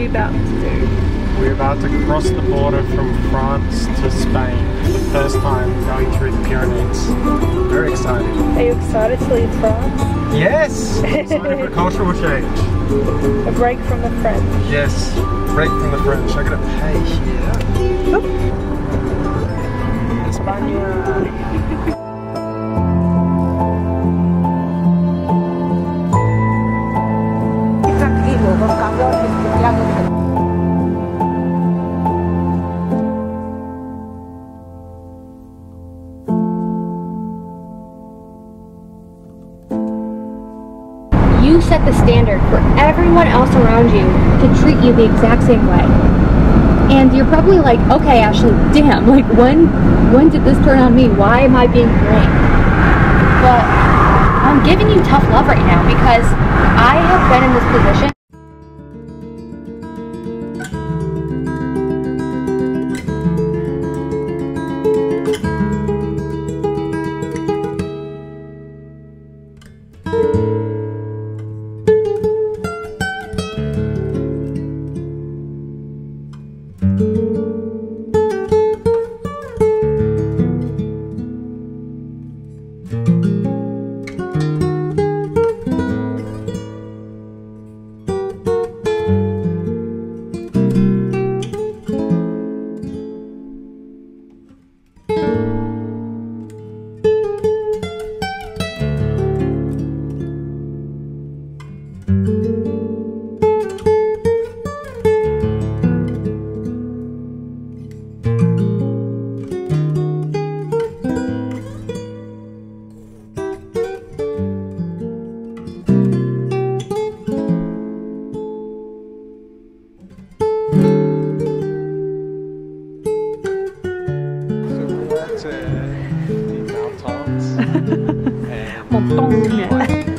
about to do? We're about to cross the border from France to Spain for the first time going through the Pyrenees. Very excited. Are you excited to leave France? Yes! Excited for cultural change. A break from the French. Yes, break from the French. I gotta pay You set the standard for everyone else around you to treat you the exact same way. And you're probably like, okay, Ashley, damn, like when when did this turn on me? Why am I being blamed? But I'm giving you tough love right now because I have been in this position Montagne.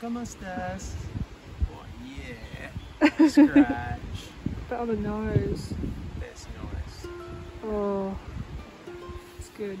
Comment estás? Oh, yeah. Scratch. But on the nose. That's nice. Oh, it's good.